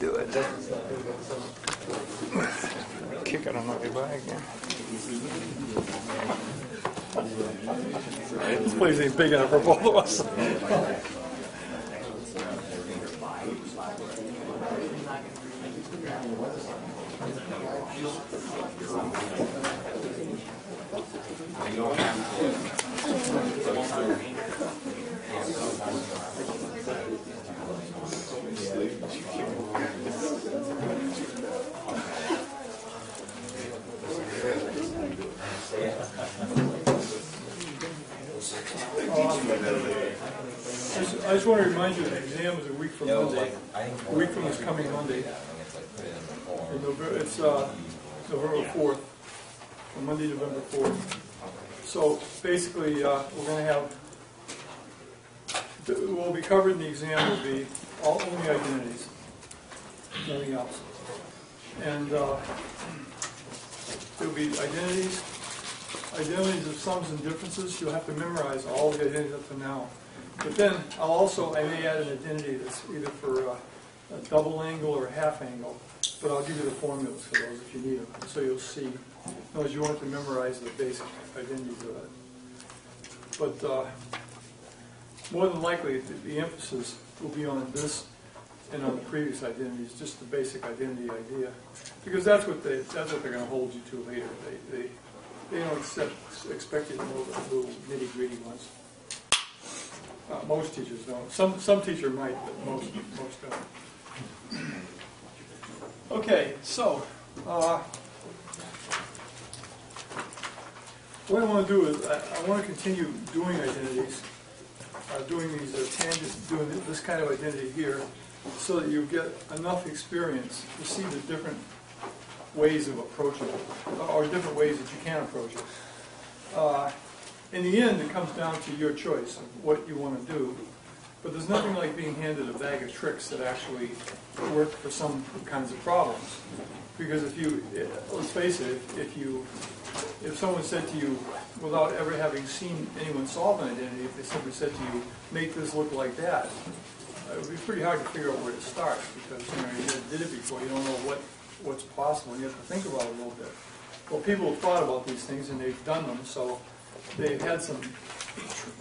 do it. Kick it on the way by again. This place ain't big enough for both of us. I just- I just want to remind you, the exam is a week from Monday, a week from this coming Monday. In November, it's uh, November 4th, on Monday, November 4th. So basically, uh, we're going to have, what will be covered in the exam will be all, only identities, nothing else. And uh, there'll be identities, identities of sums and differences, you'll have to memorize all the identities up to now. But then, I'll also, I may add an identity that's either for uh, a double angle or a half angle, but I'll give you the formulas for those if you need them, so you'll see. Words, you want to memorize the basic identities of it. But uh, more than likely, the the emphasis will be on this and on the previous identities, just the basic identity idea. Because that's what they, that's what they're gonna hold you to later. They, they, they don't accept, expect you to know the little nitty gritty ones. Uh, most teachers don't. Some, some teacher might, but most, most don't. Okay, so, uh, what I want to do is, I, I want to continue doing identities, uh, doing these uh, tangents, doing this kind of identity here, so that you get enough experience to see the different ways of approaching it, or different ways that you can approach it. In the end, it comes down to your choice of what you want to do. But there's nothing like being handed a bag of tricks that actually work for some kinds of problems. Because if you, let's face it, if- you, if someone said to you, without ever having seen anyone solve an identity, if they simply said to you, make this look like that, it would be pretty hard to figure out where to start, because, you know, you never did it before, you don't know what, what's possible, you have to think about it a little bit. Well, people have thought about these things, and they've done them, so they've had some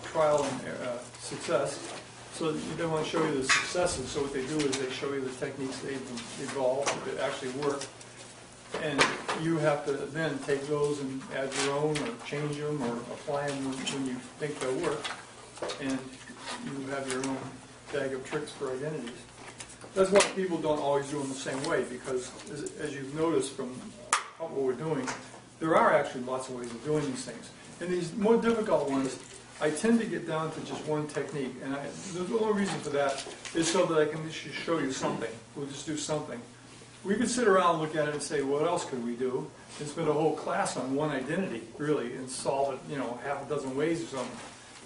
trial and uh, success. So they want to show you the successes, so what they do is they show you the techniques they've evolved that actually work. And you have to then take those and add your own, or change them, or apply them when you think they'll work. And you have your own bag of tricks for identities. That's why people don't always do them the same way, because as- as you've noticed from what we're doing, there are actually lots of ways of doing these things. And these more difficult ones, I tend to get down to just one technique, and I, the only reason for that is so that I can just show you something. We'll just do something. We could sit around and look at it and say, what else could we do? And spend a whole class on one identity, really, and solve it, you know, half a dozen ways or something.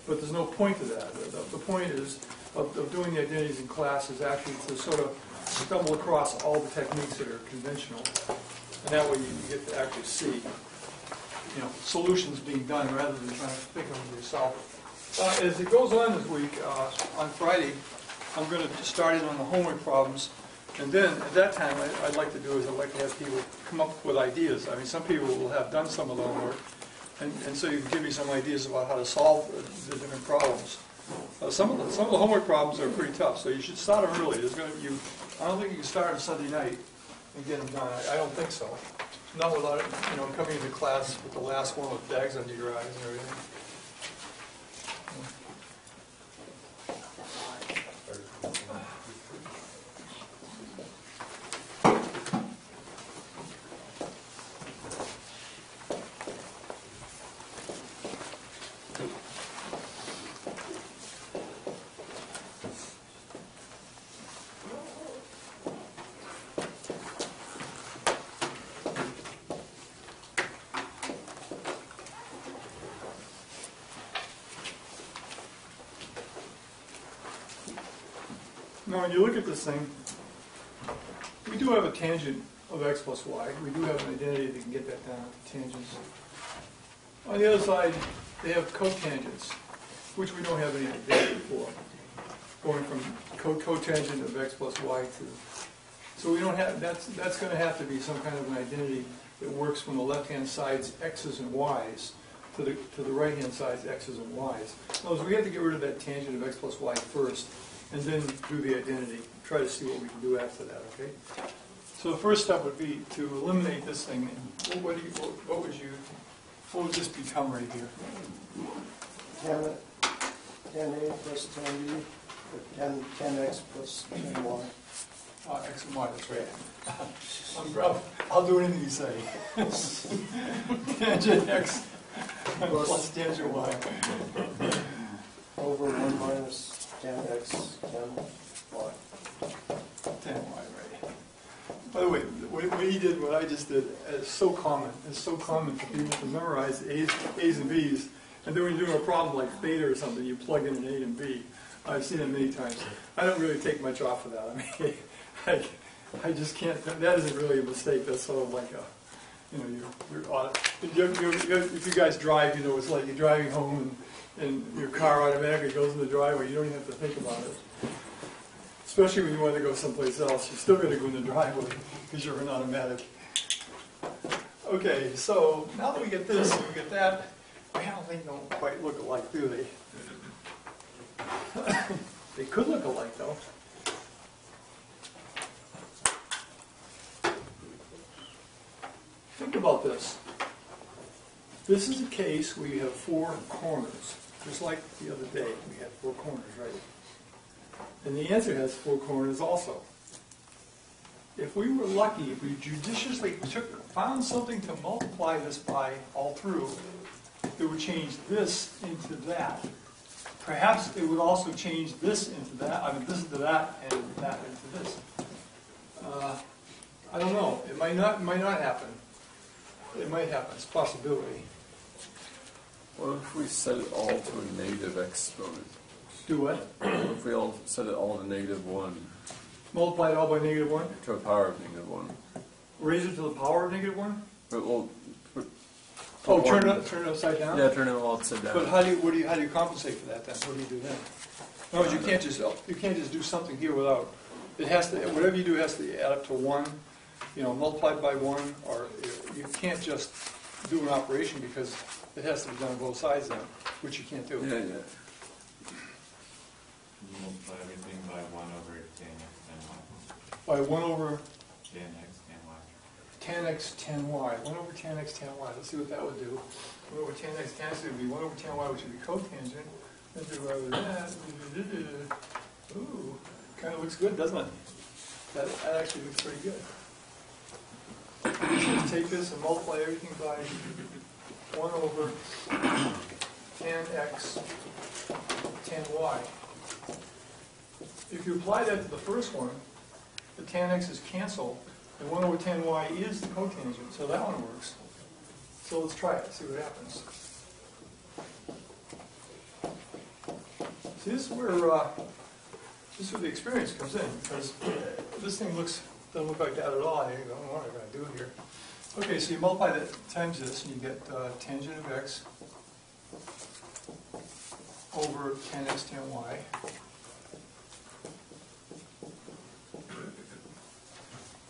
But there's no point to that. The, the point is, of, of doing the identities in class is actually to sort of stumble across all the techniques that are conventional. And that way you get to actually see you know, solutions being done rather than trying to think of them yourself. Uh, as it goes on this week, uh, on Friday, I'm going to start in on the homework problems. And then, at that time, I- I'd like to do is I'd like to have people come up with ideas. I mean, some people will have done some of the homework, and, and so you can give me some ideas about how to solve the the different problems. Uh, Some of the, some of the homework problems are pretty tough, so you should start them early. There's going to, you, I don't think you can start on Sunday night and get them done. I, I don't think so. Not without, you know, coming into class with the last one with bags under your eyes and everything. When you look at this thing, we do have a tangent of x plus y. We do have an identity that can get that down to tangents. On the other side, they have cotangents, which we don't have any identity for. Going from co- cotangent of x plus y to So we don't have, that's, that's gonna have to be some kind of an identity that works from the left-hand side's x's and y's to the, to the right-hand side's x's and y's. In other words, we have to get rid of that tangent of x plus y first, and then do the identity, try to see what we can do after that, okay? So the first step would be to eliminate this thing, and what, what do you, what what would you, what would this become right here? Tan, tan A plus tan B, or tan, tan X plus tan Y. Uh, X and Y, that's right. I'm, I'll- I'll do anything you say. Tangent X plus tangent Y. Over one minus tan X, tan Y. Y, right. By the way, what he did, what I just did, is so common. It's so common for people to memorize A's, A's and B's. And then when you're doing a problem like theta or something, you plug in an A and B. I've seen it many times. I don't really take much off of that. I mean, I, I just can't, that isn't really a mistake. That's sort of like a, you know, you're, you're, uh, you're, you're- if you guys drive, you know, it's like you're driving home and, and your car automatically goes in the driveway. You don't even have to think about it. Especially when you want to go someplace else, you're still gonna go in the driveway because you're an automatic. Okay, so now that we get this and we get that, well, they don't quite look alike, do they? They could look alike though. Think about this. This is a case where you have four corners, just like the other day, we had four corners, right? And the answer has four corners also. If we were lucky, if we judiciously took, found something to multiply this by all through, it would change this into that. Perhaps it would also change this into that, I mean, this into that, and that into this. Uh, I don't know, it might not, it might not happen. It might happen, it's a possibility. What if we set it all to a negative exponent? Do what? What if we all set it all to negative one, Multiply it all by negative one? to a power of negative one? Raise it to the power of negative one? But we'll put. Oh, turn it, turn it upside down? Yeah, turn it all upside down. But how do you, what do you, how do you compensate for that then? What do you do then? In other words, you can't just, you can't just do something here without, it has to, whatever you do has to add up to one, you know, multiplied by one, or you can't just do an operation because it has to be done on both sides then, which you can't do. Yeah, yeah. You multiply everything by one over tan x tan y. By one over Tan x tan y. tan x tan y, one over tan x tan y, let's see what that would do. One over tan x tan x would be one over tan y, which would be cotangent, then divided by that, ooh, kinda looks good, doesn't it? That, that actually looks pretty good. Just take this and multiply everything by one over tan x tan y. If you apply that to the first one, the tan x's cancel, and one over tan y is the cotangent, so that one works. So let's try it, see what happens. See, this is where, uh, this is where the experience comes in, because this thing looks, doesn't look like that at all, I don't know what I'm gonna do here. Okay, so you multiply that times this, and you get uh, tangent of x over tan x tan y.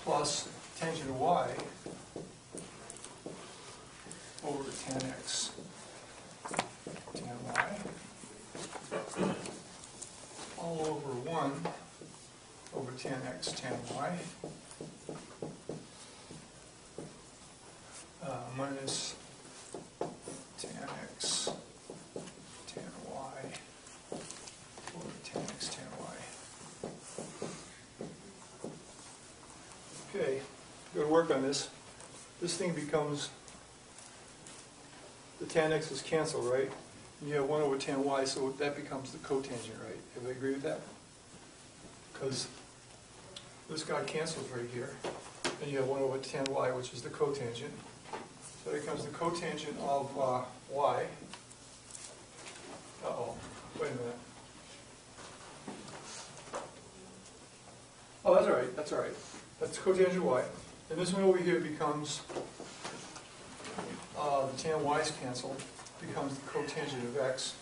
plus tangent of y over tan x tan y all over 1 over tan x tan y uh, minus tan x tan y over tan x tan y. Okay, good work on this. This thing becomes, the tan x is canceled, right? And you have 1 over tan y, so that becomes the cotangent, right? Everybody agree with that? Because this guy cancels right here, and you have 1 over tan y, which is the cotangent. So it becomes the cotangent of uh, y. Uh-oh, wait a minute. Oh, that's all right, that's all right. That's cotangent of y. And this one over here becomes, uh, the tan y's cancel, becomes the cotangent of x.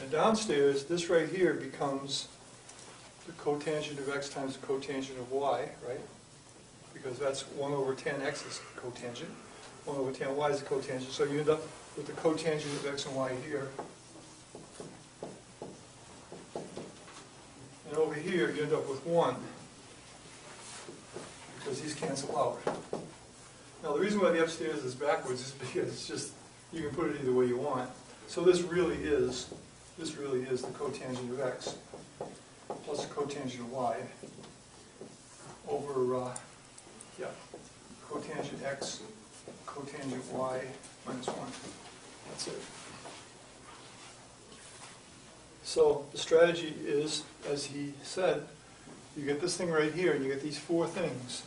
And downstairs, this right here becomes the cotangent of x times the cotangent of y, right? Because that's one over tan x is cotangent, one over tan y is the cotangent, so you end up with the cotangent of x and y here. And over here, you end up with one, because these cancel out. Now, the reason why the upstairs is backwards is because it's just, you can put it either way you want. So this really is, this really is the cotangent of x plus the cotangent of y over, uh, yeah, cotangent x, cotangent y minus one. That's it. So the strategy is, as he said, you get this thing right here, and you get these four things.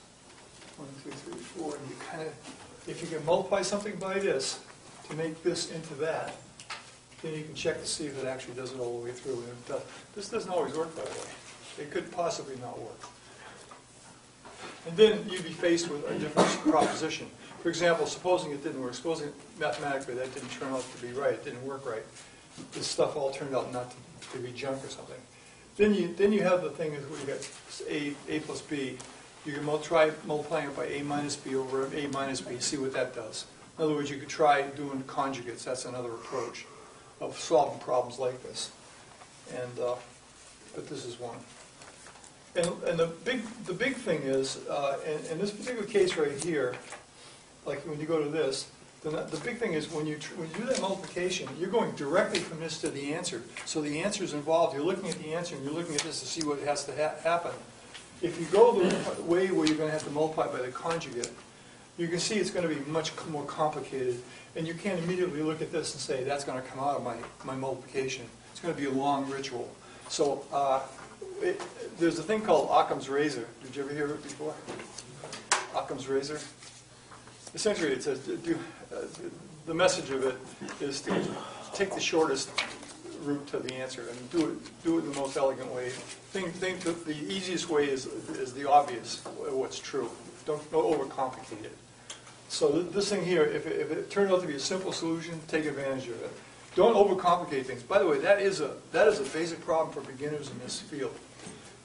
One, two, three, four, and you kind of, if you can multiply something by this to make this into that, then you can check to see if it actually does it all the way through. And it does. This doesn't always work, by the way. It could possibly not work. And then you'd be faced with a different proposition. For example, supposing it didn't work, supposing mathematically that didn't turn out to be right, it didn't work right. This stuff all turned out not to, to be junk or something. Then you, then you have the thing is where you got a, a plus b. You can try multiplying it by a minus b over a minus b, see what that does. In other words, you could try doing conjugates, that's another approach of solving problems like this. And, uh, but this is one. And, and the big, the big thing is, uh, in, in this particular case right here, like when you go to this, then the big thing is when you, when you do that multiplication, you're going directly from this to the answer. So the answer is involved, you're looking at the answer and you're looking at this to see what has to ha- happen. If you go the way where you're gonna have to multiply by the conjugate, you can see it's gonna be much more complicated. And you can't immediately look at this and say, that's gonna come out of my, my multiplication. It's gonna be a long ritual. So, uh, it, there's a thing called Occam's razor. Did you ever hear of it before? Occam's razor? Essentially, it says, do, uh, the message of it is to take the shortest route to the answer and do it, do it in the most elegant way. Think, think that the easiest way is, is the obvious, what's true. Don't, don't overcomplicate it. So th- this thing here, if it, if it turns out to be a simple solution, take advantage of it. Don't overcomplicate things. By the way, that is a, that is a basic problem for beginners in this field,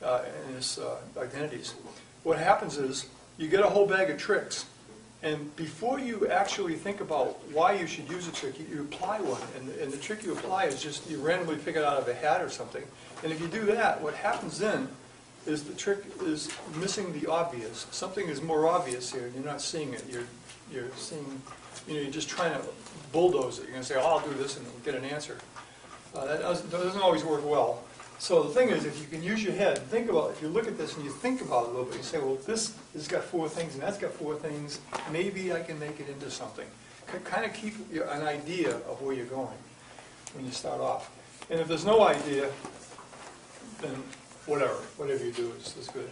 uh, in this uh, identities. What happens is, you get a whole bag of tricks, and before you actually think about why you should use a trick, you, you apply one. And, and the trick you apply is just, you randomly pick it out of a hat or something. And if you do that, what happens then is the trick is missing the obvious. Something is more obvious here, and you're not seeing it. You're, you're seeing, you know, you're just trying to bulldoze it. You're gonna say, oh, I'll do this and get an answer. Uh, that doesn't, that doesn't always work well. So the thing is, if you can use your head, think about, if you look at this and you think about it a little bit, you say, well, this has got four things and that's got four things, maybe I can make it into something. Kind of keep an idea of where you're going when you start off. And if there's no idea, then whatever, whatever you do is, is good.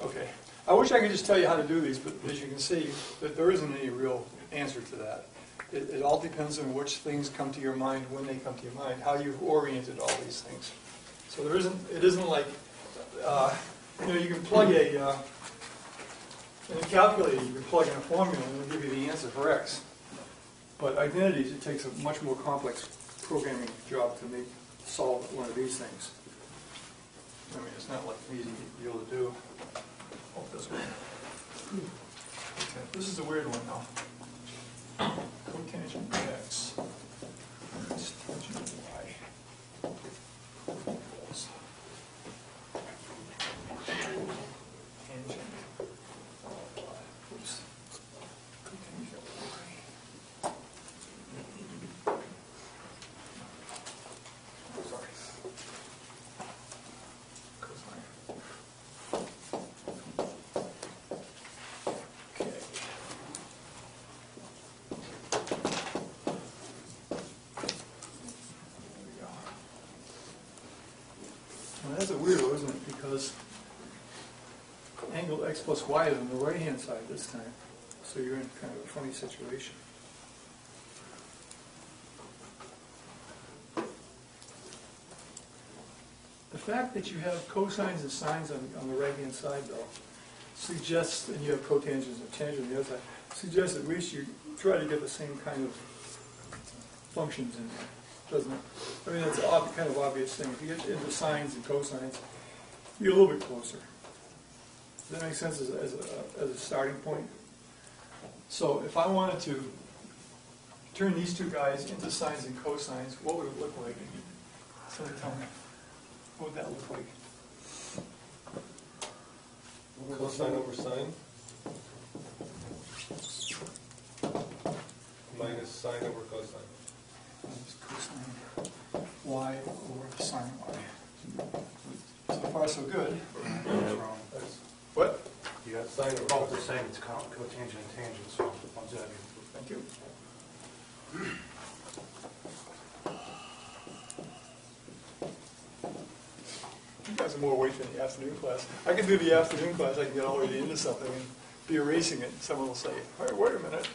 Okay. I wish I could just tell you how to do these, but as you can see, there isn't any real answer to that. It, it all depends on which things come to your mind, when they come to your mind, how you've oriented all these things. So there isn't, it isn't like, uh, you know, you can plug a, uh, in a calculator, you can plug in a formula and it'll give you the answer for X. But identities, it takes a much more complex programming job to make, solve one of these things. I mean, it's not like an easy deal to do. Oh, this one. Okay, This is a weird one now. Cotangent x. tangent y. equals Tangent. Oops. Cotangent y. Sorry. Cosine. Okay. There we go. Well, that's a weirdo, isn't it? Because x is on the right-hand side this time, so you're in kind of a funny situation. The fact that you have cosines and sines on, on the right-hand side, though, suggests, and you have cotangents and tangents on the other side, suggests at least you try to get the same kind of functions in there, doesn't it? I mean, it's a kind of obvious thing. If you get into sines and cosines, you're a little bit closer. Does that make sense as, a- as a, as a starting point? So if I wanted to turn these two guys into sines and cosines, what would it look like? Somebody tell me, what would that look like? Cosine over sine? Minus sine over cosine. Minus cosine y over sine y. So far, so good. That's What? You got, Sine over both the same, it's co- cotangent and tangent, so one's that. Thank you. You guys are more awake than the afternoon class. I can do the afternoon class, I can get already into something and be erasing it, and someone will say, wait, wait a minute.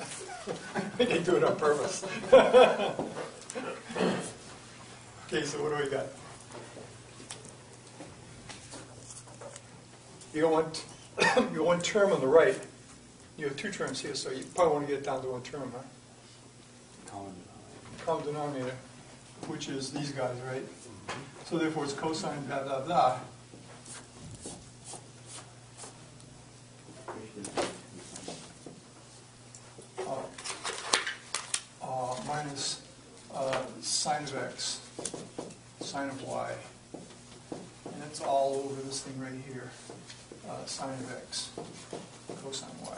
I They do it on purpose. Okay, so what do we got? You got one, you got one term on the right, you have two terms here, so you probably want to get it down to one term, huh? Common Common denominator, which is these guys, right? So therefore it's cosine blah, blah, blah. Uh, uh, Minus uh, sine of x, sine of y. And it's all over this thing right here, uh, sine of x, cosine y.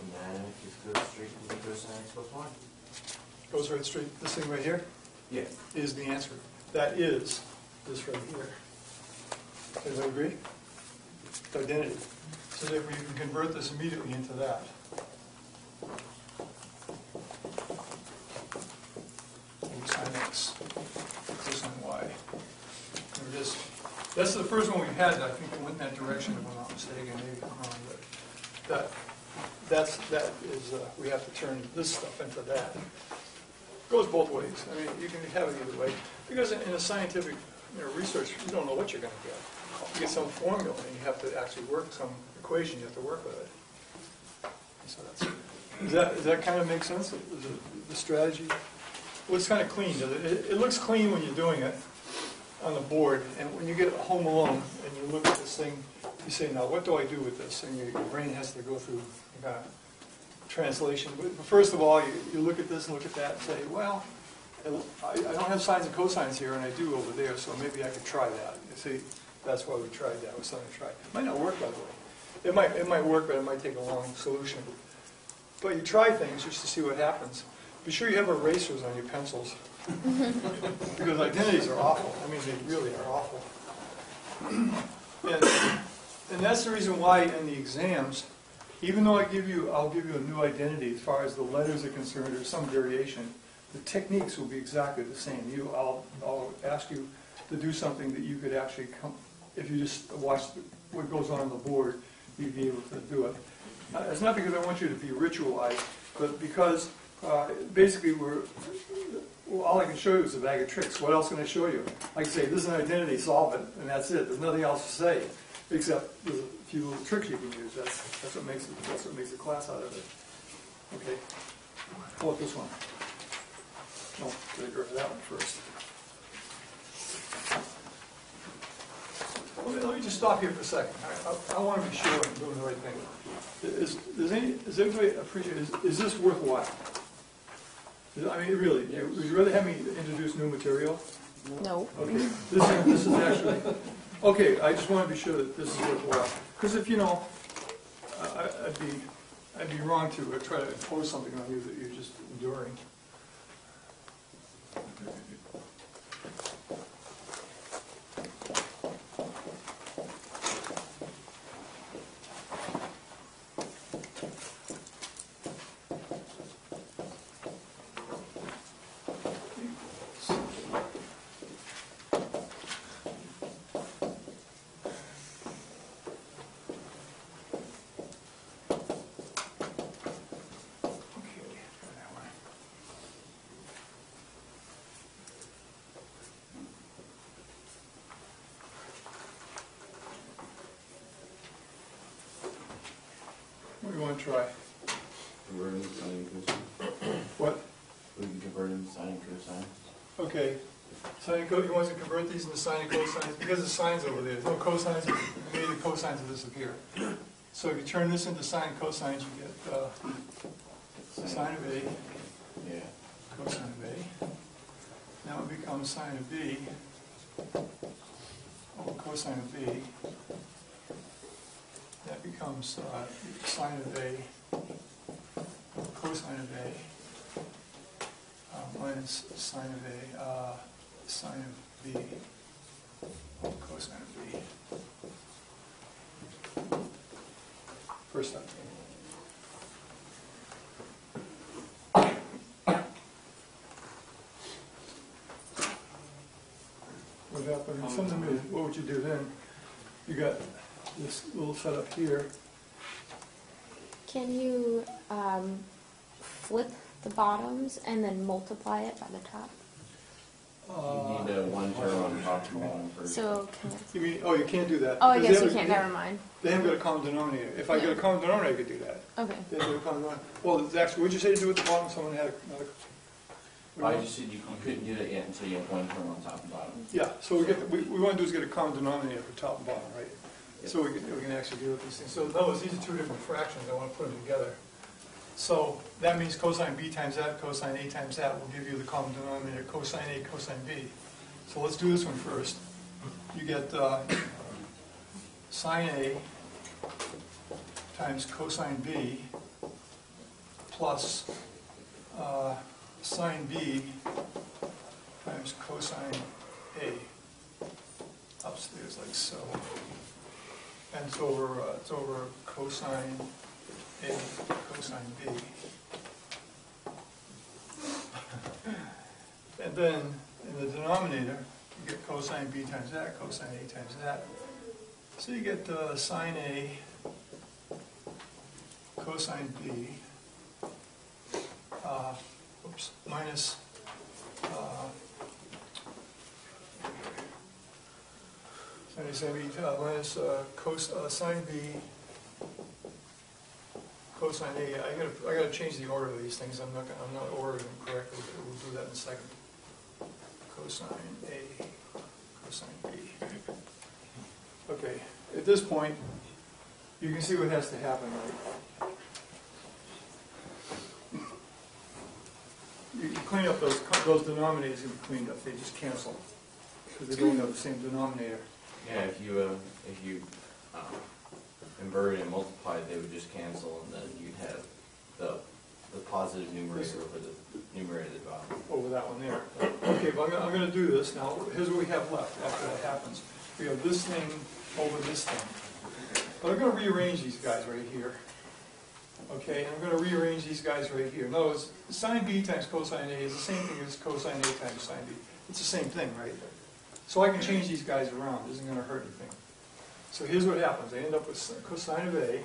And then it just goes straight into cosine x plus one. Goes right straight, this thing right here? Yeah. is the answer. That is this right here. Does everybody agree? It's identity. So therefore you can convert this immediately into that. Sine x, cosine y. It is. That's the first one we had, that I think went in that direction, if I'm not mistaken, maybe I'm wrong, but that, that's, that is, uh, we have to turn this stuff into that. Goes both ways. I mean, you can have it either way. Because in in a scientific, you know, research, you don't know what you're gonna get. You get some formula, and you have to actually work some equation, you have to work with it. So that's, does that, does that kind of make sense, the, the strategy? Well, it's kind of clean, does? It, it looks clean when you're doing it on the board, and when you get home alone and you look at this thing, you say, now, what do I do with this? And your, brain has to go through kind translation. But first of all, you, you look at this and look at that and say, well, I, I don't have sines and cosines here, and I do over there, so maybe I could try that. You see, that's why we tried that, was something to try. It might not work, by the way. It might, it might work, but it might take a long solution. But you try things just to see what happens. Be sure you have erasers on your pencils. Because identities are awful. I mean, they really are awful. And, and that's the reason why in the exams, even though I give you, I'll give you a new identity as far as the letters are concerned or some variation, the techniques will be exactly the same. You, I'll, I'll ask you to do something that you could actually come, if you just watch what goes on on the board, you'd be able to do it. Uh, It's not because I want you to be ritualized, but because uh, basically we're, well, all I can show you is a bag of tricks. What else can I show you? I can say, this is an identity, solvent, and that's it. There's nothing else to say, except there's a few little tricks you can use. That's, that's what makes it, that's what makes a class out of it. Okay, pull up this one. Gotta go to that one first. Let me, let me just stop here for a second. I, I, I wanna be sure I'm doing the right thing. Is, does any, does appreciate, is, is this worthwhile? I mean, really, you- would you rather have me introduce new material? No. Okay, this is, this is actually, okay, I just want to be sure that this is worthwhile. Because if, you know, I, I- I'd be, I'd be wrong to uh, try to impose something on you that you're just enduring. Okay, try that one. What do you want to try? Convert into sine and cosine. What? We can convert into sine and Okay, Sine and co, he wants to convert these into sine and cosines, because the sine's over there, there's no cosines, maybe the cosines will disappear. So if you turn this into sine and cosines, you get, uh, sine of A, Yeah. cosine of A. Now it becomes sine of B, over cosine of B. That becomes uh, sine of A, over cosine of A, minus sine of A, uh, sine of B, cosine of B. First time. What happened, what would you do then? You got this little setup here, Can you um, flip the bottoms and then multiply it by the top? You need a one term on top and bottom first. So, can You mean, oh, you can't do that. oh, I because guess you haven't- can't. Never mind. They haven't got a common denominator. If I get a common denominator, I could do that. Okay. They have a common denominator. Well, it's actually, what'd you say to do with the bottom? Someone had another. I just said you, you couldn't do that yet until you have one term on top and bottom. Yeah, so we get, we, we want to do is get a common denominator for top and bottom, right? So we can, we can actually deal with these things. So those, these are two different fractions, I want to put them together. So that means cosine B times that, cosine A times that will give you the common denominator, cosine A, cosine B. So let's do this one first. You get, uh, sine A times cosine B plus, uh, sine B times cosine A upstairs like so. And it's over, uh, it's over cosine A, cosine B. And then in the denominator, you get cosine B times that, cosine A times that. So you get uh, sine A, cosine B, uh, oops, minus, uh, Sine uh, minus uh, cos, uh, sine B, cosine A. I gotta, I gotta change the order of these things, I'm not, gonna- I'm not ordering them correctly, but we'll do that in a second. Cosine A, cosine B. Okay, at this point, you can see what has to happen, right? You you clean up those, those denominators you cleaned up, they just cancel, because they don't have the same denominator. Yeah, if you, uh, if you, inverted and multiplied, they would just cancel and then you'd have the, the positive numerator over the numerator at the bottom. over that one there. Okay, but I'm gonna, I'm gonna do this now. Here's what we have left after that happens. We have this thing over this thing. But I'm gonna rearrange these guys right here. Okay, and I'm gonna rearrange these guys right here. In sine B times cosine A is the same thing as cosine A times sine B. It's the same thing, right? So I can change these guys around, it isn't gonna hurt anything. So here's what happens, I end up with cosine of A,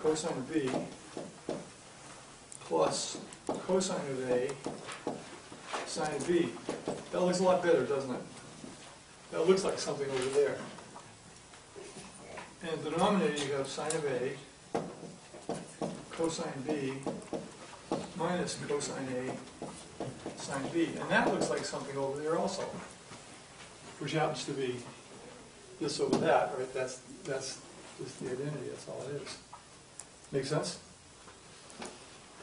cosine of B, plus cosine of A, sine of B. That looks a lot better, doesn't it? That looks like something over there. And the denominator, you have sine of A, cosine B, minus cosine A, sine B. And that looks like something over there also, which happens to be this over that, right? That's, that's just the identity, that's all it is. Make sense?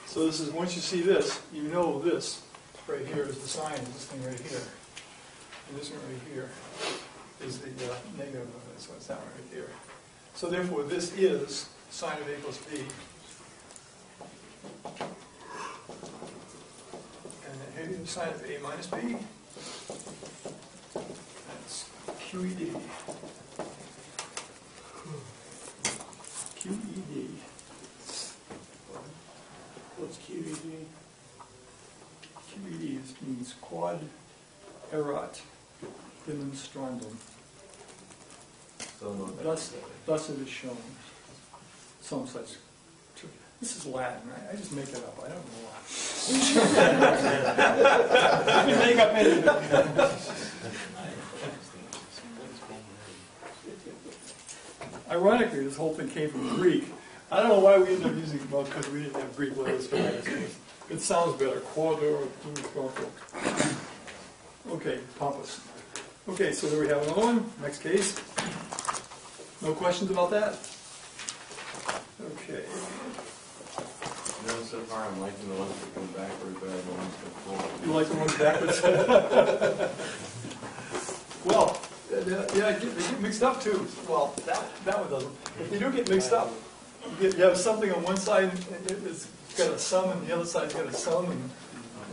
So this is, once you see this, you know this right here is the sine, is this thing right here. And this one right here is the uh, negative of it, so it's that one right there. So therefore, this is sine of A plus B. And here sine of A minus B. That's QED. QED. What's QED? QED means quod erat demonstrandum. So Thus, thus it is shown. Some such, this is Latin, I, I just make it up, I don't know why. You can make up anything. Ironically, this whole thing came from Greek. I don't know why we ended up using, well, because we didn't have Greek letters for that, I. It sounds better, quadro. Okay, pompous. Okay, so there we have another one, next case. No questions about that? Okay, You know, so far I'm liking the ones that come backward, but I the ones that go forward. you like the ones backwards? Well, yeah, yeah, they get mixed up too. Well, that, that one doesn't. But They do get mixed up. You get- you have something on one side, and it- it's got a sum, and the other side's got a sum, and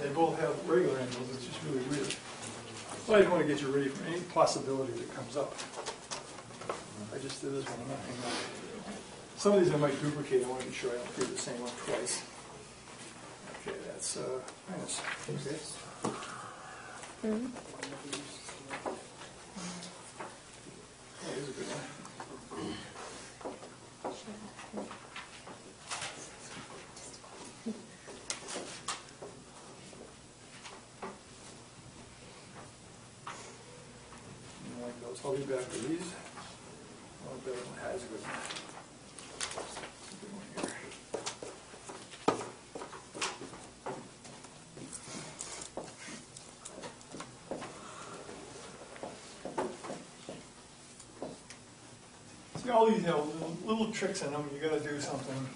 they both have regular angles, which is really weird. Well, I just want to get you ready for any possibility that comes up. I just did this one, I'm not hanging on. Some of these I might duplicate, I want to be sure I don't do the same one twice. Okay, that's, uh, minus, okay. Mhm. Oh, here's a good one. I like those, I'll be back to these. Oh, that one has a good one. It's a good one here. See, all these have little, little tricks in them, you gotta do something.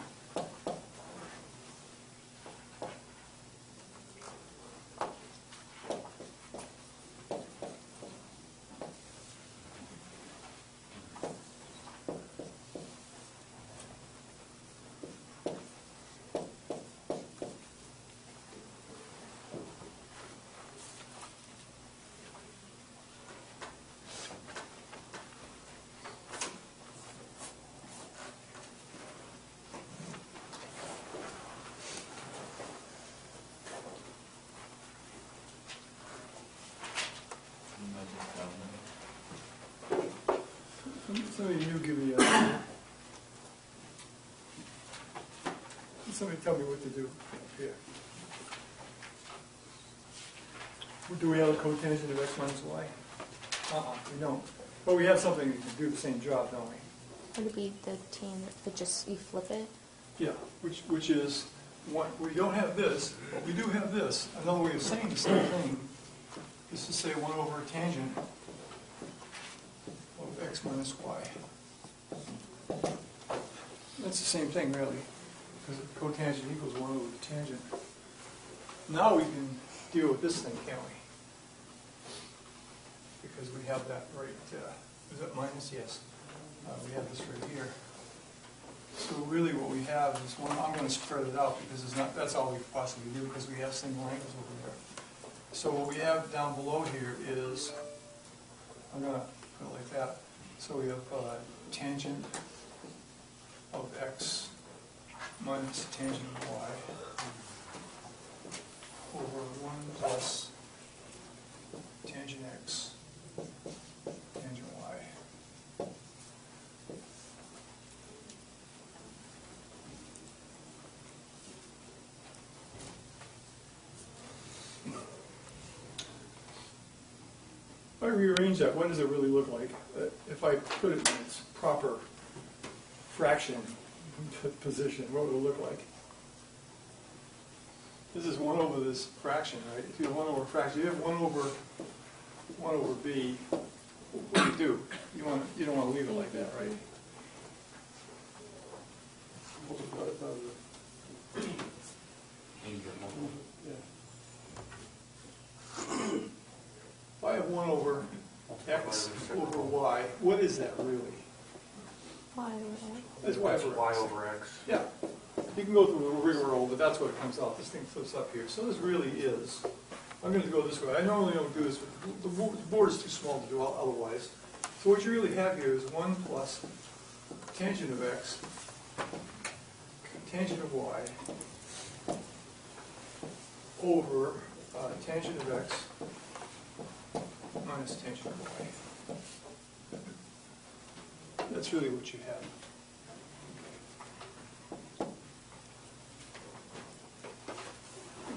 Somebody new give me a, somebody tell me what to do here. Do we have a cotangent of x minus y? Uh-uh, we don't. But we have something that can do the same job, don't we? Would it be the tan, but just you flip it? Yeah, which, which is, one, we don't have this, but we do have this. Another way of saying the same thing is to say one over a tangent of x minus y. That's the same thing, really, because cotangent equals one over the tangent. Now we can deal with this thing, can't we? Because we have that right, uh, is that minus? Yes. Uh, We have this right here. So really what we have is one, I'm gonna spread it out because it's not, that's all we could possibly do because we have single angles over there. So what we have down below here is, I'm gonna put it like that. So we have uh, tangent of x minus tangent y over one plus tangent x tangent y. If I rearrange that, what does it really look like? Uh, If I put it in its proper fraction position, what would it look like? This is one over this fraction, right? If you have one over fraction, you have one over, one over b, what do you do? You want, you don't want to leave it like that, right? Multiply it by the- If I have one over x over y, what is that really? Why would I? That's y That's over y x. over x. Yeah, you can go through the rigmarole, but that's what it comes out, this thing flips up here, so this really is, I'm gonna go this way, I normally don't do this, but the board is too small to do otherwise. So what you really have here is one plus tangent of x, tangent of y, over uh, tangent of x minus tangent of y. That's really what you have.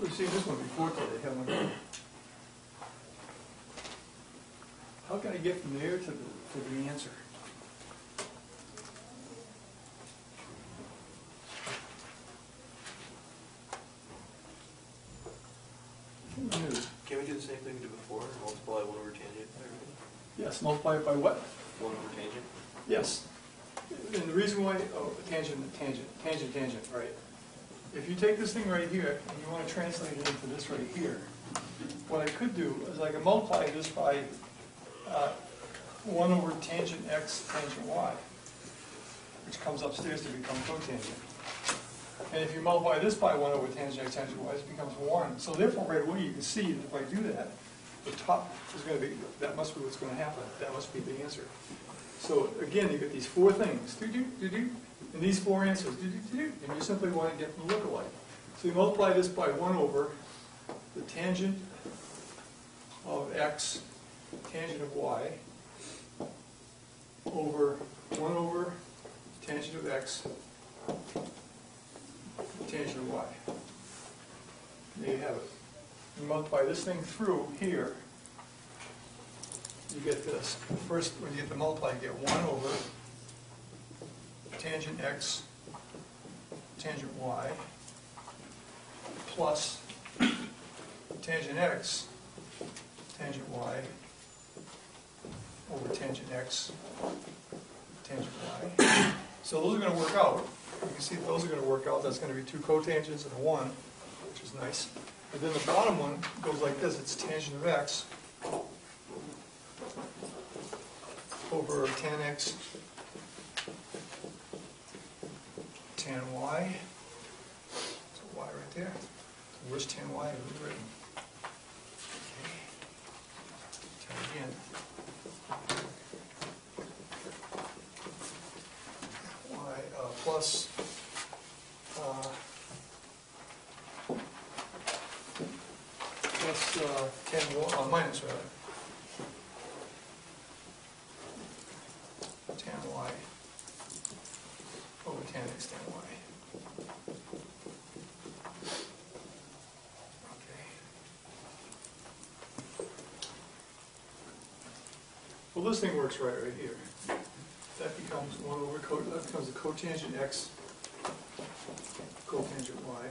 We've seen this one before today, haven't we? How can I get from there to the, to the answer? Can we do the same thing we did before, multiply one over tangent by everything? Yes, multiply it by what? One over tangent? Yes. And the reason why, oh, tangent, tangent, tangent, tangent, right. If you take this thing right here and you want to translate it into this right here, what I could do is I could multiply this by uh, one over tangent x tangent y, which comes upstairs to become cotangent. And if you multiply this by one over tangent x tangent y, it becomes one. So therefore, right away, you can see that if I do that, the top is going to be, that must be what's going to happen. That must be the answer. So again, you get these four things, and these four answers, and you simply want to get them to look alike. So you multiply this by one over the tangent of x, tangent of y, over one over tangent of x, tangent of y. There you have it. You multiply this thing through here, you get this. First, when you get the multiply, you get one over tangent x, tangent y, plus tangent x, tangent y, over tangent x, tangent y. So those are gonna work out. You can see those are gonna work out. That's gonna be two cotangents and a one, which is nice. And then the bottom one goes like this. It's tangent of x over tan x tan y. It's a y right there. Where's tan y? It was written. Okay. Try again. y uh, plus uh, plus uh, tan y, uh, minus rather. tan y over tan x tan y. Okay. Well, this thing works right right here. That becomes one over, co- that becomes a cotangent x, cotangent y.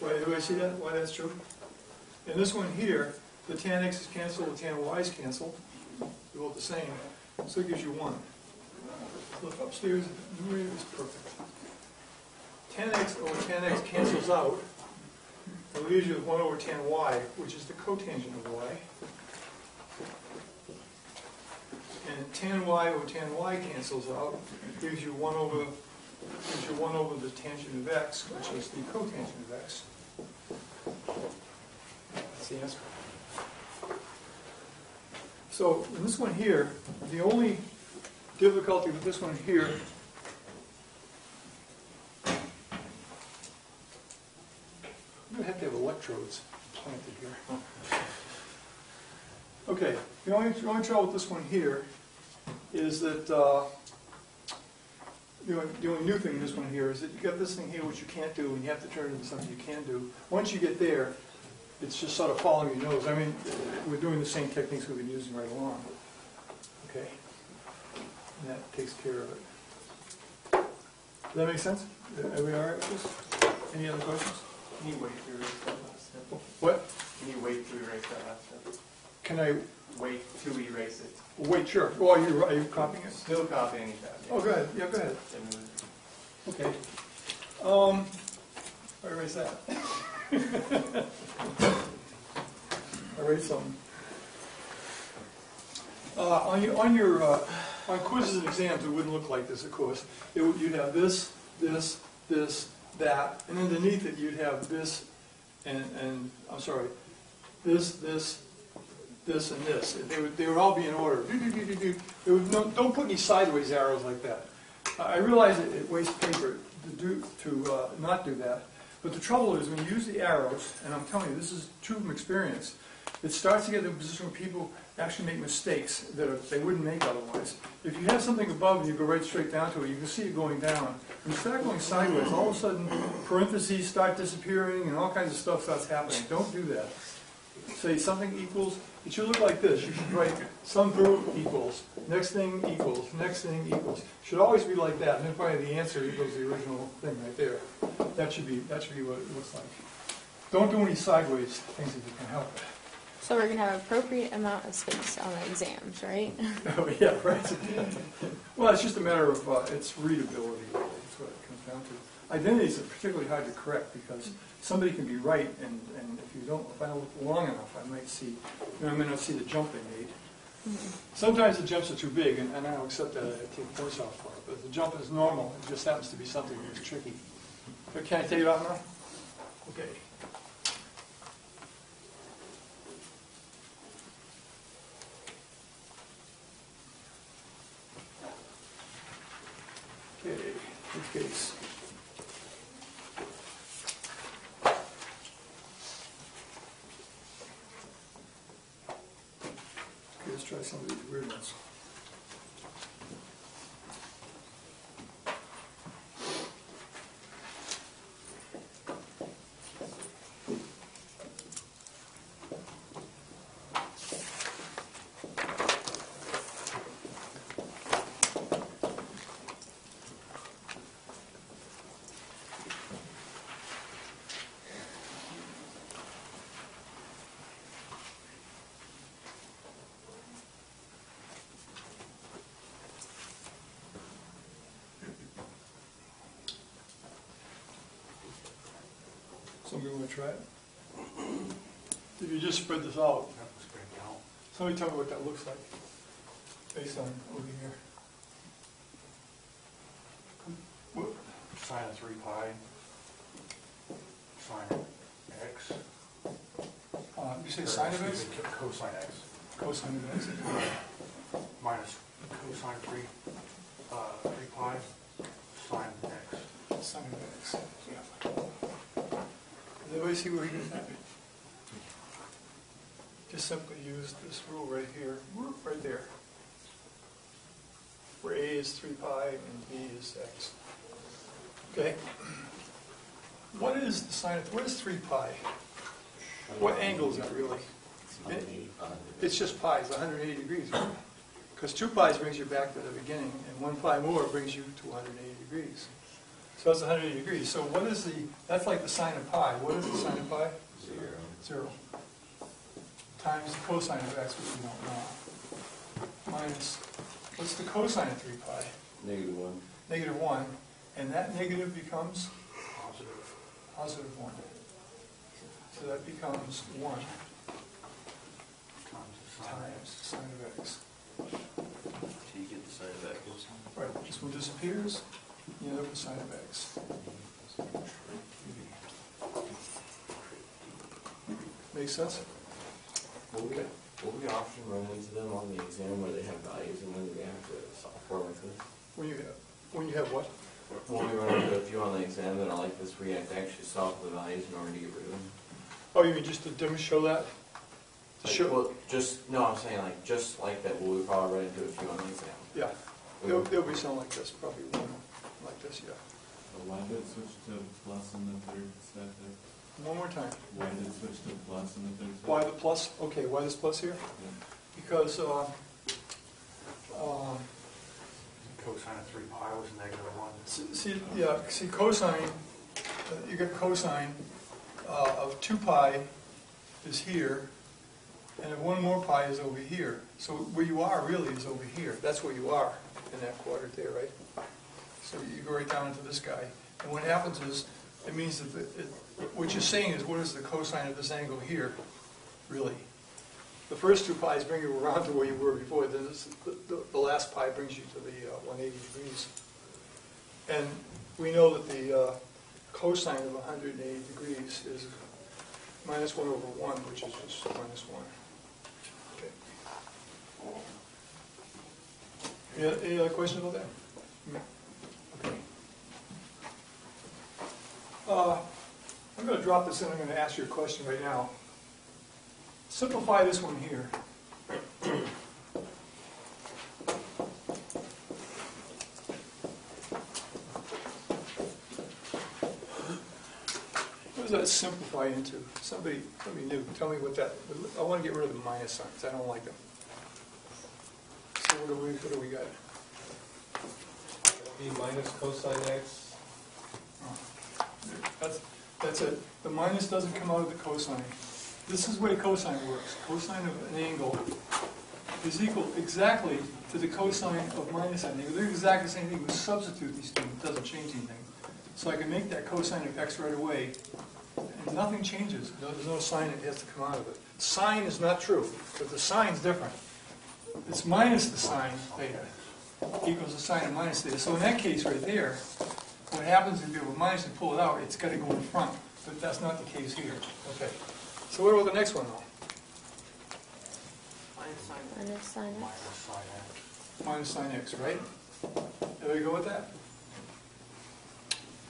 Why, do I see that, why that's true? And this one here, the tan x is canceled, the tan y is canceled, they're both the same, so it gives you one. Look upstairs, the numerator is perfect. Tan x over tan x cancels out, It leaves you with one over tan y, which is the cotangent of y. And tan y over tan y cancels out, gives you one over, gives you one over the tangent of x, which is the cotangent of x. That's the answer. So in this one here, the only difficulty with this one here I'm gonna have to have electrodes planted here. Okay, the only, the only trouble with this one here is that, uh, the only, the only new thing in this one here is that you've got this thing here which you can't do, and you have to turn it into something you can do. Once you get there, it's just sort of following your nose. I mean, we're doing the same techniques we've been using right along. Okay? And that takes care of it. Does that make sense? Are we all right with this? Any other questions? Can you wait to erase that last step? What? Can you wait to erase that last step? Can I, Wait to erase it. wait, sure. Oh, are you, are you copying it? Still copying that. Oh, go ahead, yeah, go ahead. Okay. Um, I erase that. I erase some. Uh, on your, on your, uh, on quizzes and exams, it wouldn't look like this, of course. It would, you'd have this, this, this, that, and underneath it, you'd have this, and, and, I'm sorry, this, this, this, and this. They would, they would all be in order. Do, do, do, do. They would, no, don't put any sideways arrows like that. I realize it it wastes paper to do, to uh, not do that, but the trouble is when you use the arrows, and I'm telling you, this is true from experience, it starts to get to a position where people actually make mistakes that are, they wouldn't make otherwise. If you have something above and you go right straight down to it, you can see it going down. When you start going sideways, all of a sudden parentheses start disappearing and all kinds of stuff starts happening. Don't do that. Say something equals, it should look like this. You should write sum through equals, next thing equals, next thing equals. Should always be like that, and then finally the answer equals the original thing right there. That should be, that should be what it looks like. Don't do any sideways things if you can help it. So we're gonna have appropriate amount of space on the exams, right? Oh, yeah, right. Well, it's just a matter of, uh, its readability, really, that's what it comes down to. Identities are particularly hard to correct, because somebody can be right, and, and if you don't, if I don't look long enough, I might see, you know, I may not see the jump they made. Mm-hmm. Sometimes the jumps are too big, and, and I'll accept that, I take points off for it, but if the jump is normal, it just happens to be something that's tricky. But Can I take it off now? Okay. Okay, next case. Okay, let's try some of these weird ones. Somebody want to try it? If you just spread this out, somebody tell me what that looks like, based on over here. What, Sine of three pi, sine of x. uh, you say sine of x? Excuse me, co- Cosine x, Cosine of x? minus cosine three, uh, three pi, sine of x. Sine of x, yeah. Everybody see where he that? Just simply use this rule right here, right there. Where a is three pi and b is x. Okay? What is the sine of, what is three pi? What angle is that really? It's just pi, it's 180 degrees? Because two pi's brings you back to the beginning, and one pi more brings you to 180 degrees. So that's 180 degrees. So what is the, that's like the sine of pi. What is the sine of pi? Zero. Zero. Times the cosine of x, which we don't know. Minus, what's the cosine of 3 pi? Negative one. Negative 1. And that negative becomes Positive. positive 1. So that becomes 1 Times the sine of times x. the sine of x. So you get the sine of x. Right, this one disappears, you with sine of x. Make sense? Will we, will we often run into them on the exam where they have values and then we have to solve for them like this? When you have, when you have what? When we run into a few on the exam that are like this, we have to actually solve the values in order to get rid of them? Oh, you mean just to demonstrate that? To Like, show, Well, just, no, I'm saying like, just like that, will we probably run into a few on the exam? yeah, there'll, there'll be some like this, probably one like this, yeah. Why did it switch to plus in the third step there? One more time. Why did it switch to plus in the third step? Why the plus, okay, why this plus here? Because, uh, um, Cosine of three pi was negative one. See, see, yeah, see cosine, uh, you get cosine uh, of two pi is here, and if one more pi is over here. So where you are really is over here. That's where you are in that quadrant there, right? So you go right down into this guy. And what happens is, it means that, the- it- what you're saying is, what is the cosine of this angle here, really? The first two pi's bring you around to where you were before, then the, the- the last pi brings you to the uh, 180 degrees. And we know that the uh, cosine of 180 degrees is minus 1 over 1, which is just minus 1. Okay. Any other questions about that? Uh, I'm going to drop this in, I'm going to ask you a question right now. Simplify this one here. What does that simplify into? Somebody, somebody new, tell me what that, I want to get rid of the minus signs, I don't like them. So what do we, what do we got? B minus cosine x, That's, That's it. The minus doesn't come out of the cosine. This is the way cosine works. Cosine of an angle is equal exactly to the cosine of minus an angle. They're exactly the same thing. We substitute these two, it doesn't change anything. So I can make that cosine of x right away, and nothing changes. There's no sign that has to come out of it. Sine is not true, but the sign's different. It's minus the sine theta equals the sine of minus theta. So in that case right there, what happens if you have a minus and pull it out, it's gotta go in front, but that's not the case here. Okay. So what about the next one though? Minus sign. Minus sine Minus x. sine x. Minus sine x, right? There we go with that?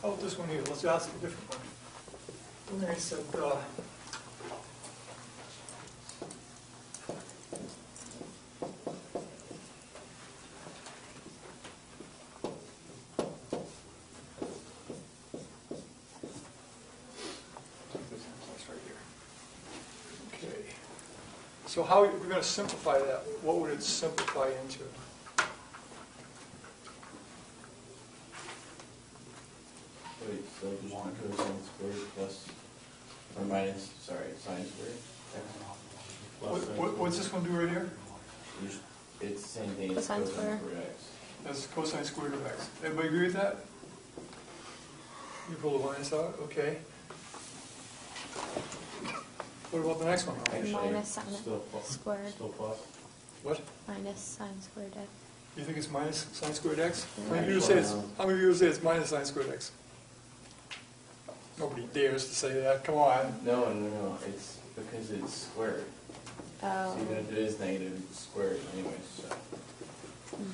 Oh, this one here, let's ask a different one. Larry said, uh, That's right here. Okay. So how, we're gonna simplify that, what would it simplify into? Wait, so just cosine squared plus, or minus, sorry, sine squared? What, what- what's this one do right here? Just- It's the same thing as Cosine cosine square. squared x. That's cosine squared of x. Everybody agree with that? You pull the minus out, okay. What about the next one? Actually, Minus sine still plus- squared. Still plus. What? Minus sine squared x. You think it's minus sine squared x? How many of you say it's, how many of you say it's minus sine squared x? Nobody dares to say that, come on. No, no, no, it's because it's squared. Oh. So even if it is negative, it's squared anyways, so. Hmm.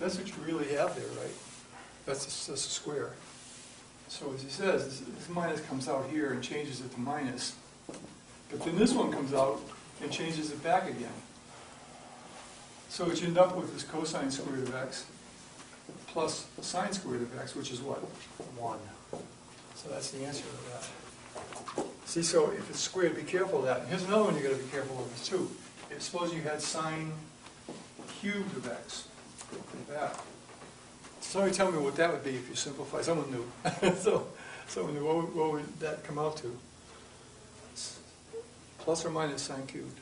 That's what you really have there, right? That's, a- that's a square. So as he says, this this minus comes out here and changes it to minus. But then this one comes out and changes it back again. So what you end up with is cosine squared of x plus sine squared of x, which is what? One. So that's the answer to that. See, so if it's squared, be careful of that. And here's another one you gotta be careful of too. If suppose you had sine cubed of x, like that. Somebody tell me what that would be if you simplify, someone new. So, someone new, what would, what would that come out to? Plus or minus sine cubed?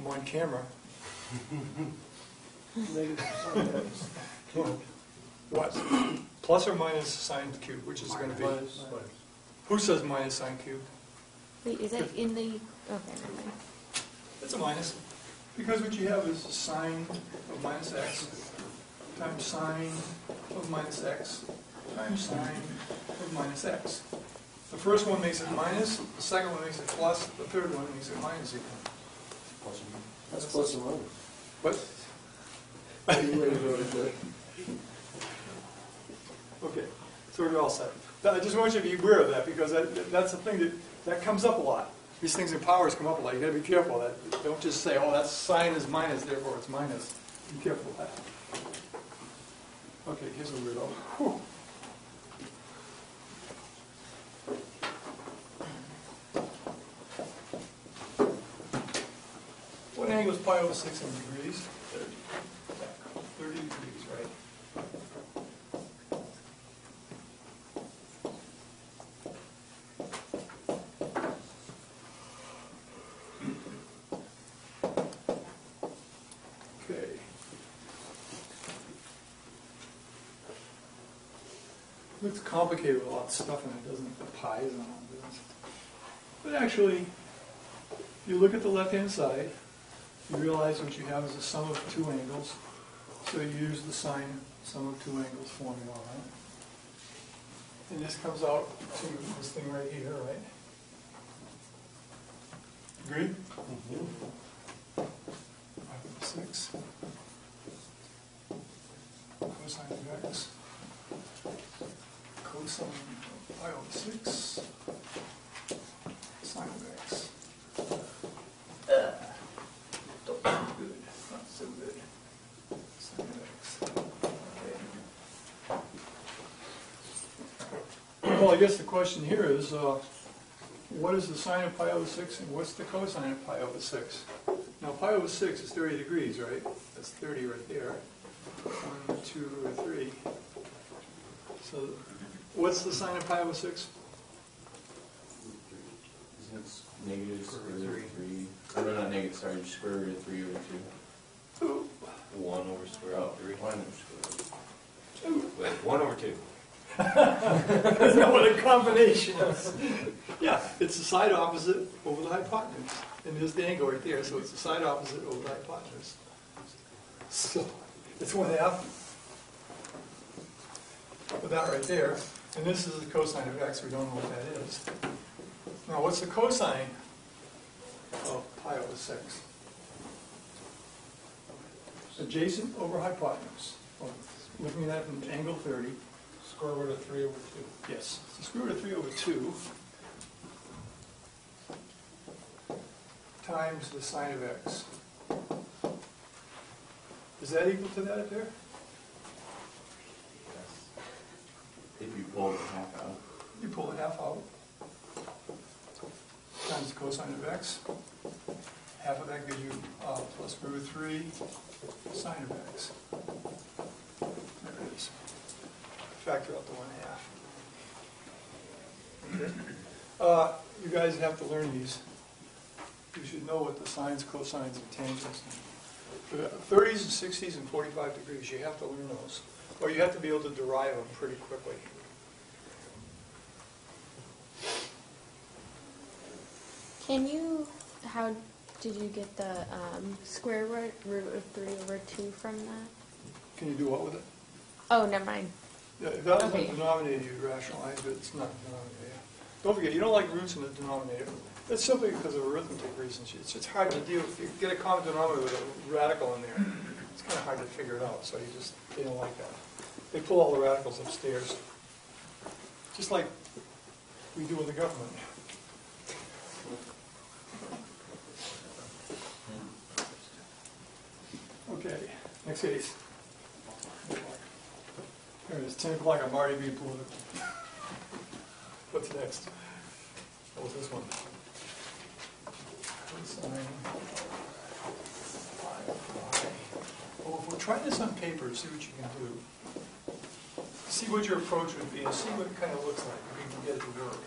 I'm on camera. Negative sine x. What? Plus or minus sine cubed, which is gonna be? Minus. Who says minus sine cubed? Wait, is it in the, okay, never mind. It's a minus, because what you have is sine of minus x times sine of minus x times sine of minus x. The first one makes it minus, the second one makes it plus, the third one makes it minus again. That's plus or minus. What? You already wrote it. Okay, so we're all set. I just want you to be aware of that, because that, that's the thing that, that comes up a lot. These things in powers come up a lot, you gotta be careful that. Don't just say, oh, that sine is minus, therefore it's minus. Be careful of that. Okay, here's a weirdo. What angle is pi over six in degrees? Thirty. Thirty degrees, right? Okay. Looks complicated with a lot of stuff in it, doesn't? The pi's and all this. But actually, if you look at the left-hand side, you realize what you have is a sum of two angles. So you use the sine sum of two angles formula, right? And this comes out to this thing right here, right? Agreed? Mm-hmm. Five over six. Cosine of x. Of pi over six. Sine. Don't feel good, not so good. Well, I guess the question here is, uh, what is the sine of pi over six and what's the cosine of pi over six? Now, pi over six is thirty degrees, right? That's thirty right there. One, two, three. So, what's the sine of pi over oh six? Isn't it negative square root of three? Or no, not negative, sorry, just square root of three over two. One over square root Oh, of three. one over square root. Wait, one over two. That's not what a combination is. Yeah, it's the side opposite over the hypotenuse. And there's the angle right there, so it's the side opposite over the hypotenuse. So, it's one half. With that right there, and this is the cosine of x, we don't know what that is. Now, what's the cosine of pi over six? Adjacent over hypotenuse. Well, Looking at it from angle thirty, Square root of three over two. Yes, so square root of three over two times the sine of x. Is that equal to that up there? if you pull the half out. You pull the half out, times the cosine of x. Half of that gives you uh, plus root 3 sine of x. There it is. Factor out the 1 half. Okay. Uh, you guys have to learn these. You should know what the sines, cosines, and tangents are. 30s and 60s and 45 degrees, you have to learn those, or you have to be able to derive them pretty quickly. Can you, how did you get the um, square root, root of 3 over 2 from that? Can you do what with it? Oh, never mind. Yeah, if that was okay. the denominator, you'd rationalize, but it's not denominator. Don't forget, you don't like roots in the denominator. That's simply because of arithmetic reasons. It's, it's hard to deal, if you get a common denominator with a radical in there, it's kind of hard to figure it out, so you just, they don't like that. They pull all the radicals upstairs, just like we do in the government. Okay, next case. There it is, ten o'clock, I'm already being political. What's next? What was this one? Well, we're trying this on paper, and see what you can do. See what your approach would be, and see what it kind of looks like, if you can get it to work.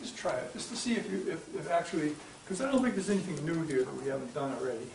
Just try it, just to see if you, if, if actually, because I don't think there's anything new here that we haven't done already.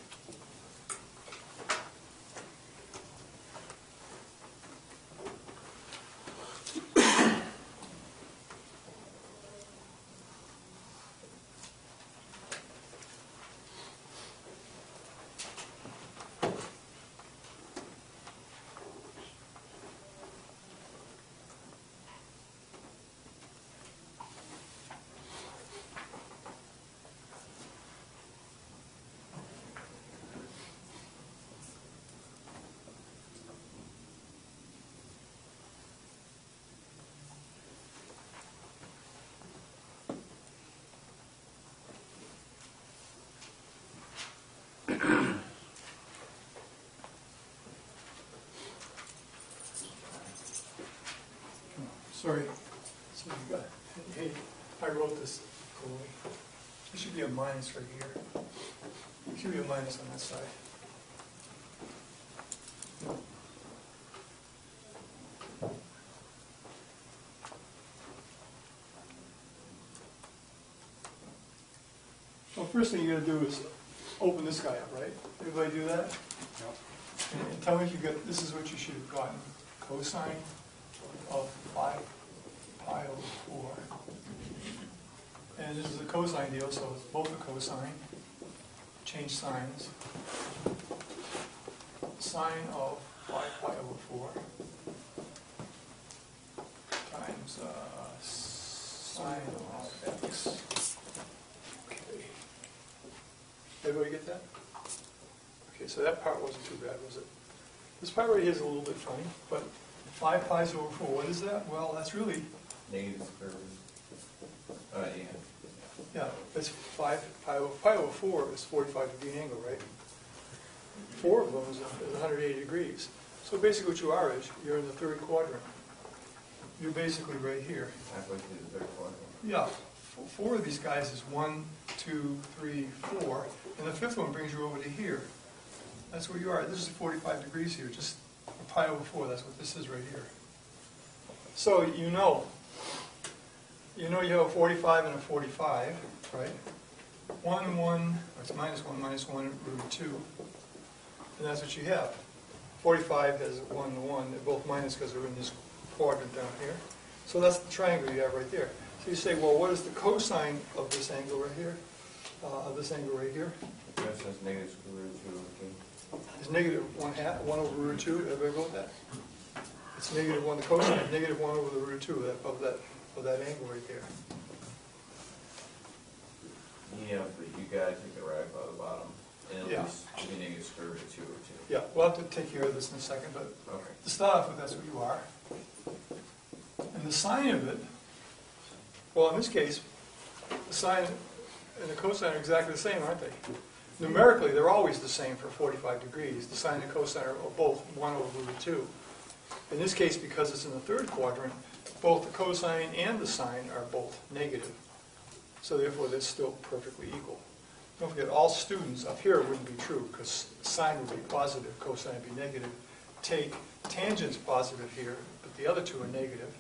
Sorry. So hey, I wrote this poorly. There should be a minus right here. There should be a minus on that side. Well, first thing you gotta do is open this guy up, right? Everybody do that? And tell me if you get, this is what you should have gotten, cosine of five pi over four. And this is a cosine deal, so it's both a cosine, change signs. Sine of five pi over four times uh, sine of x. Okay. Everybody get that? So that part wasn't too bad, was it? This part right here is a little bit funny, but five pi's over four, what is that? Well, that's really, Negative square root. Uh, yeah. yeah, it's five, pi over, pi over four is forty-five degree angle, right? four of them is is 180 degrees. So basically what you are is, you're in the third quadrant. You're basically right here. Halfway through the third quadrant. Yeah, f- four of these guys is one, two, three, four, and the fifth one brings you over to here. That's where you are. This is 45 degrees here, just pi over 4. That's what this is right here. So you know. You know you have a 45 and a 45, right? 1, 1, That's minus 1, minus 1, root 2. And that's what you have. 45 has 1 and 1. They're both minus because they're in this quadrant down here. So that's the triangle you have right there. So you say, well, what is the cosine of this angle right here? Uh, of this angle right here? That's negative square root 2 2 is negative one half, one over root two, everybody go with that? It's negative one, the cosine is negative one over the root two of that, of that, of that angle right there. Yeah, but you gotta take the right by the bottom, and Yeah. at least be negative square root of two or two. Yeah, we'll have to take care of this in a second, but Okay. to start off with, that's what you are. And the sine of it, well, in this case, the sine and the cosine are exactly the same, aren't they? Numerically, they're always the same for 45 degrees. The sine and cosine are both 1 over root of 2. In this case, because it's in the third quadrant, both the cosine and the sine are both negative. So therefore, they're still perfectly equal. Don't forget, all students, up here wouldn't be true, because sine would be positive, cosine would be negative. Take tangent's positive here, but the other two are negative.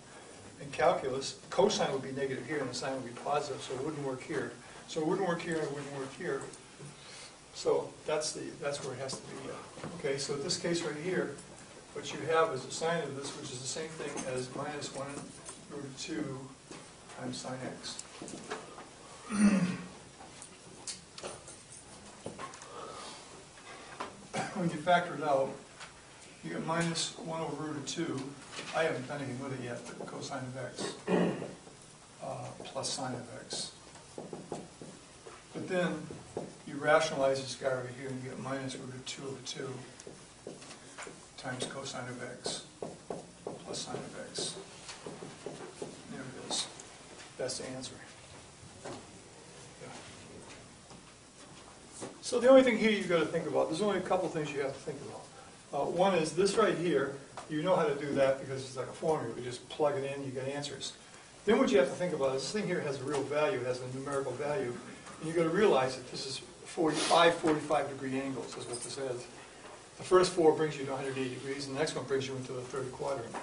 In calculus, cosine would be negative here, and the sine would be positive, so it wouldn't work here. So it wouldn't work here, and it wouldn't work here. So that's the, that's where it has to be. uh, Okay, so this case right here, what you have is a sine of this, which is the same thing as minus one root of two times sine x. When you factor it out, you get minus one over root of two. I haven't done anything with it yet, but cosine of x, uh, plus sine of x. But then you rationalize this guy over here and you get minus root of two over two times cosine of x plus sine of x. There it is. That's the answer. Yeah. So the only thing here you've got to think about, there's only a couple things you have to think about. Uh, One is this right here, you know how to do that because it's like a formula, you just plug it in, you get answers. Then what you have to think about is this thing here has a real value, it has a numerical value, and you've got to realize that this is 45, 45 degree angles is what this is. The first four brings you to 180 degrees, and the next one brings you into the third quadrant.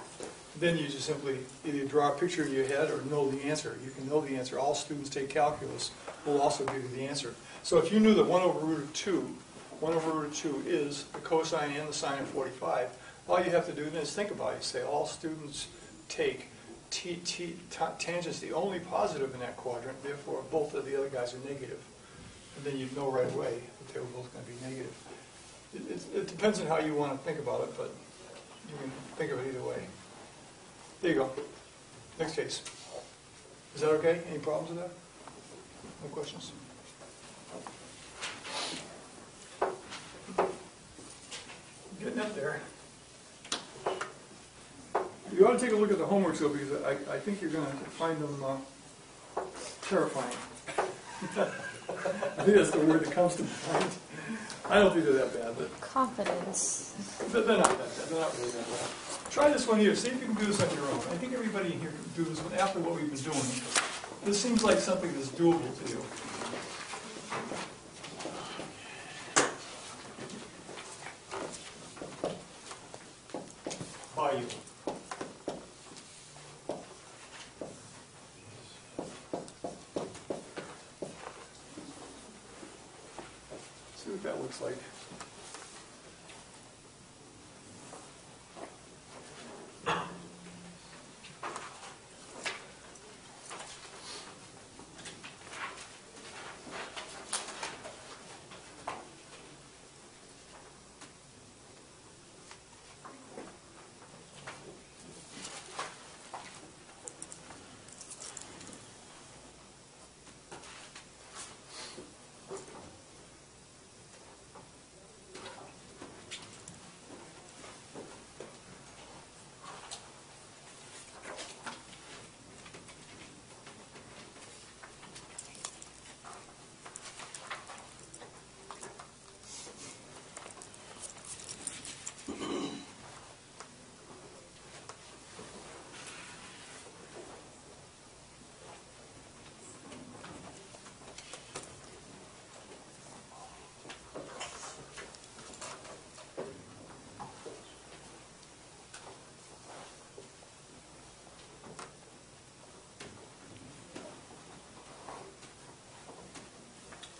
Then you just simply either draw a picture in your head or know the answer. You can know the answer. All students take calculus will also give you the answer. So if you knew that 1 over root of 2, 1 over root of 2 is the cosine and the sine of 45, all you have to do then is think about it. You say all students take t, t, ta- tangent's the only positive in that quadrant, therefore both of the other guys are negative. And then you'd know right away that they were both going to be negative. It, it- it depends on how you want to think about it, but you can think of it either way. There you go. Next case. Is that okay? Any problems with that? No questions? Getting up there. You ought to take a look at the homework though, because I, I think you're gonna find them uh, terrifying. I think that's the word that comes to mind. I don't think they're that bad, but Confidence. but they're not that bad, they're not really that bad. Try this one here, see if you can do this on your own. I think everybody in here can do this one after what we've been doing. This seems like something that's doable to you. By you. What that looks like.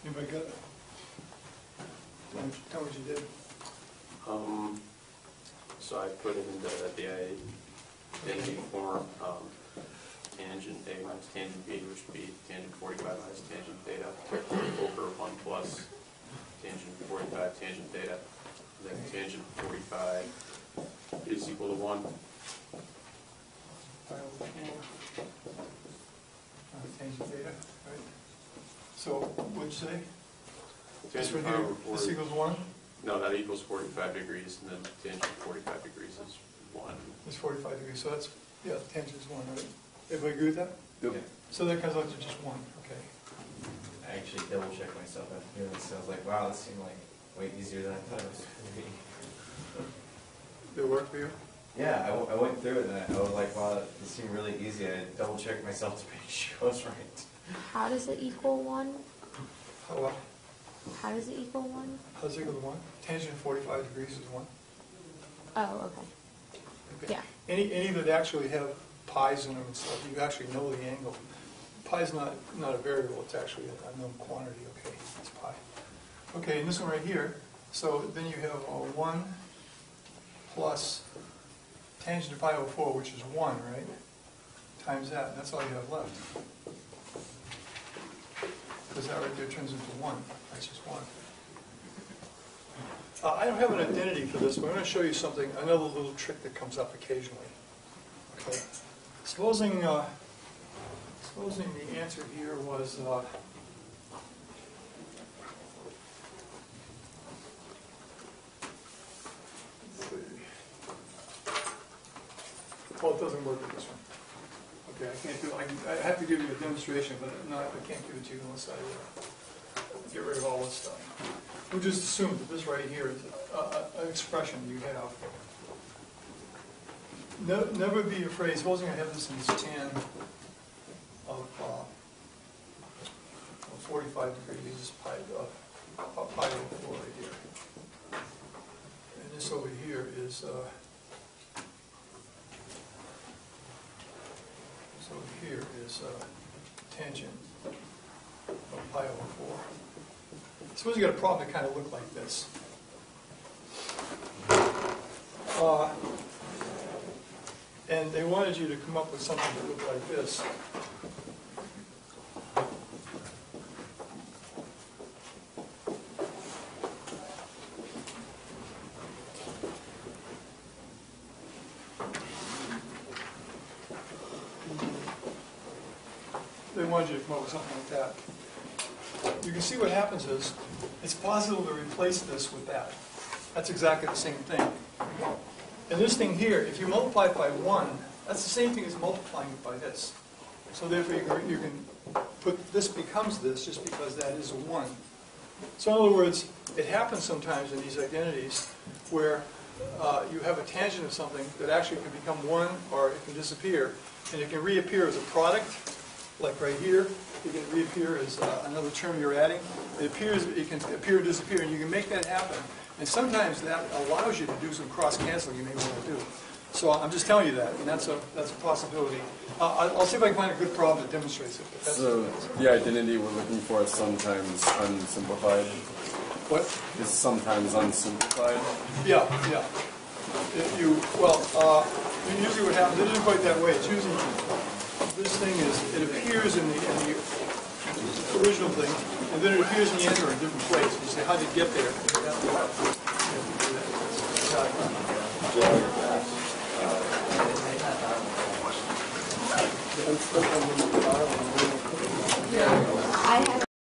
Anybody got it? Tell me- Tell what you did. Um, so I put it in the, the identity form, um, tangent A minus tangent B, which would be tangent forty-five minus tangent theta, over one plus tangent forty-five tangent theta. Then tangent forty-five is equal to one. Pi over four. Uh, Tangent theta, right? So, what'd you say? This Tangent one here, over four, this equals one, no, that equals forty-five degrees, and then tangent forty-five degrees is one. it's forty-five degrees, so that's, yeah, tangent is one, right? Everybody agree with that? Yep. So that comes out to just one, okay. I actually double checked myself after doing this, I was like, wow, this seemed like way easier than I thought it was gonna be. Did it work for you? Yeah, I, w- I went through it and I I was like, wow, this seemed really easy, I double checked myself to make sure I was right. How does it equal one? How, uh, How does it equal one? how's it equal to one? Tangent of forty-five degrees is one. Oh, okay. Okay. Yeah. Any, any that actually have pi's in them and stuff, you actually know the angle. Pi's not, not a variable, it's actually a known quantity, okay, it's pi. Okay, and this one right here, so then you have uh, one plus tangent of pi over four, which is one, right? Times that, and that's all you have left. Because that right there turns into one, that's just one. Uh, I don't have an identity for this, but I'm going to show you something, another little trick that comes up occasionally. Okay. Supposing, uh, supposing the answer here was, uh, oh, it doesn't work with this one. Okay, I can't do, I I have to give you a demonstration, but I can't give it to you unless I uh, get rid of all this stuff. We'll just assume that this right here is an expression you have. Ne- Never be afraid, supposing I have this in this tan of uh, 45 degrees, pi, uh, pi over 4 right here. And this over here is, uh, this over here is uh, tangent of pi over 4. Suppose you got a problem that kind of looked like this. Uh, And they wanted you to come up with something that looked like this. They wanted you to come up with something like that. You can see what is, it's possible to replace this with that. That's exactly the same thing. And this thing here, if you multiply it by one, that's the same thing as multiplying it by this. So therefore, you can, put, this becomes this just because that is a one. So in other words, it happens sometimes in these identities where uh, you have a tangent of something that actually can become one or it can disappear. And it can reappear as a product, like right here. It can reappear as uh, another term you're adding. It appears, it can appear and disappear, and you can make that happen. And sometimes that allows you to do some cross-canceling you may want to do. So I'm just telling you that, and that's a, that's a possibility. Uh, I'll see if I can find a good problem that demonstrates it. So the identity we're looking for is sometimes unsimplified, What? is sometimes unsimplified. Yeah, yeah. If you, well, uh, usually what happens, it isn't quite that way. It's usually, this thing is, it appears in the, in the original thing, and then it appears in the answer in a different place. You say, how did it get there? You have to- you have to do that. That's how it comes. I have